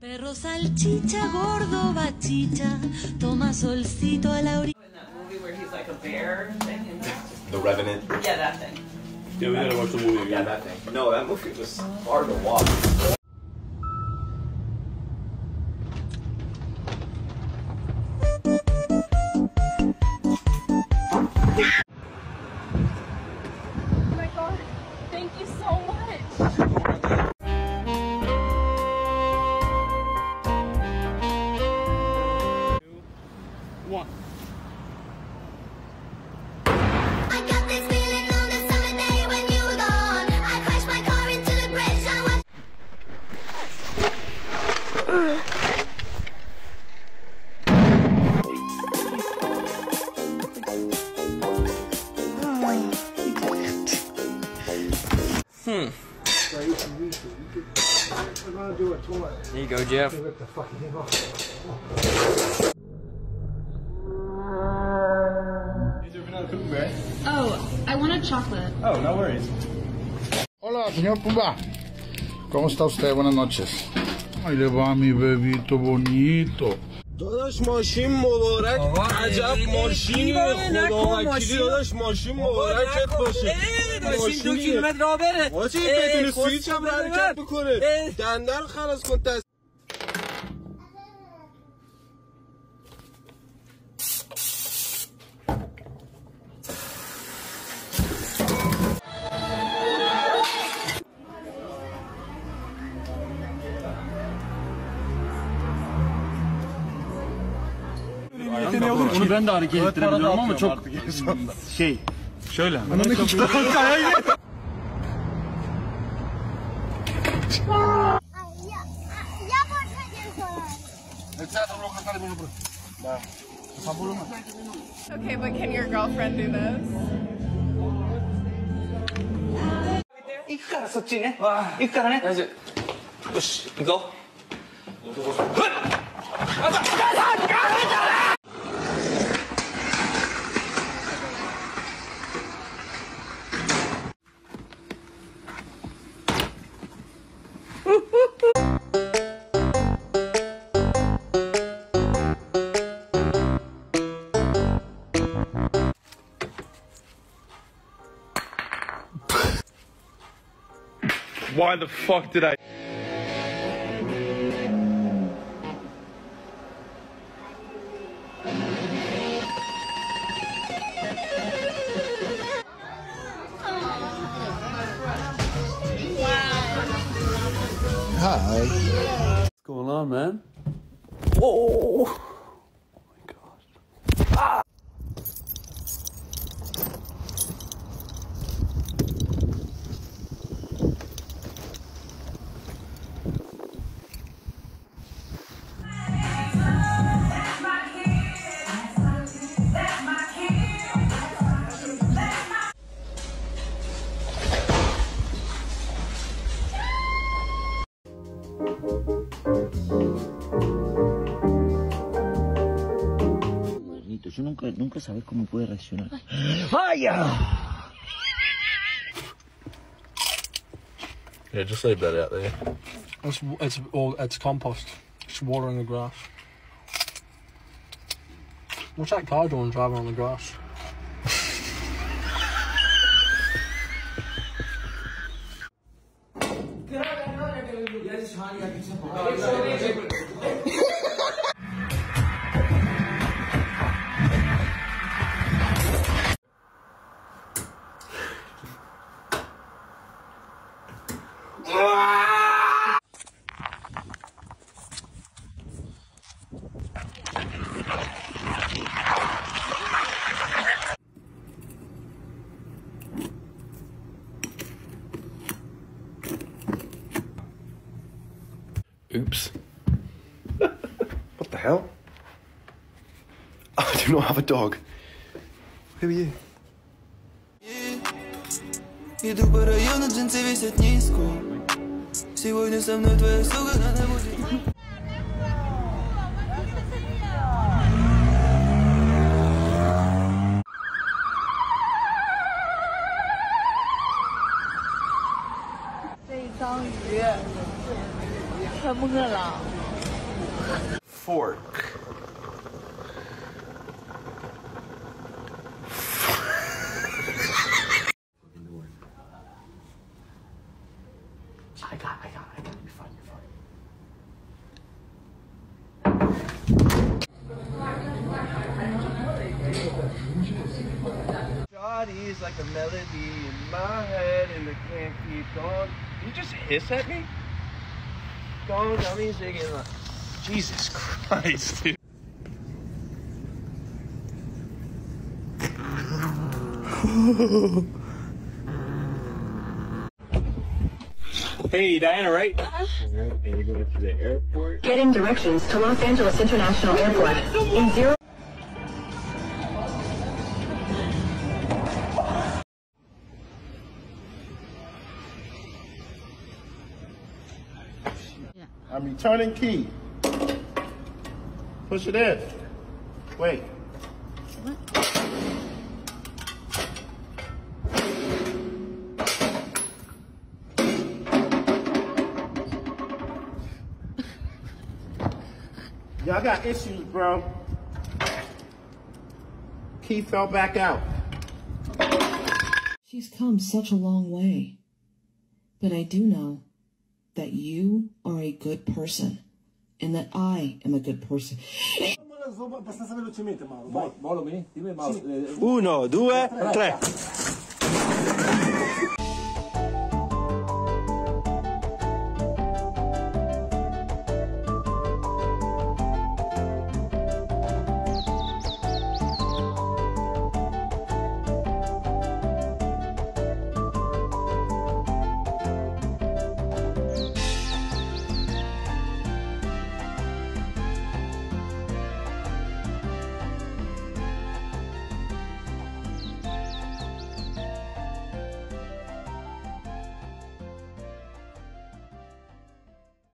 Perro salchicha, gordo bachicha, toma solcito a la orilla. In that movie where he's like a bear thing. And The Revenant. yeah, that thing. Yeah, we gotta watch the movie Yeah, that thing. No, that movie was hard to watch. Hmm. There you go, Jeff. Oh, I wanted chocolate. Oh, no worries. Hola, señor Pumba. ¿Cómo está usted? Buenas noches. Ahí le va mi bebito bonito. داداش ماشین مبارک. عجب ماشینی خدا. وکیلی داداش ماشین مبارکت باشه. داشتیم دو کیلومتر راه بره. واجی اه، بدون سویچ هم حرکت بکنه اه. دنده رو şey olur ki. Onu ben de hareket ettirebiliyorum ama çok şey. Şöyle. Ananı kitle. Okay, but can your girlfriend do this? It go. Why the fuck did I? Hi. What's going on, man? Whoa! Oh my gosh. Ah. Yo nunca, nunca sabes cómo puede reaccionar. Ah! Yeah, just leave that out there. It's it's all it's compost. It's watering the grass. What's that car doing driving on the grass? うわ Oops. what the hell? I do not have a dog. Who are you? Иду по району, джинсы висят низко Сегодня со мной твоя сука, надо будет... Thank you. 太饿了。 Fork. I got, I got, I got. You're fine, you're fine. Johnny's like a melody in my head and I can't keep going. You just hiss at me? Going, got me Jesus Christ, dude. Hey, Diana, right? Uh-huh. And you're going to the airport. Getting directions to Los Angeles International Airport in zero. I'm returning key. Push it in. Wait. Y'all got issues, bro. Key fell back out. She's come such a long way. But I do know that you are a good person and that I am a good person. Uno, due, tre.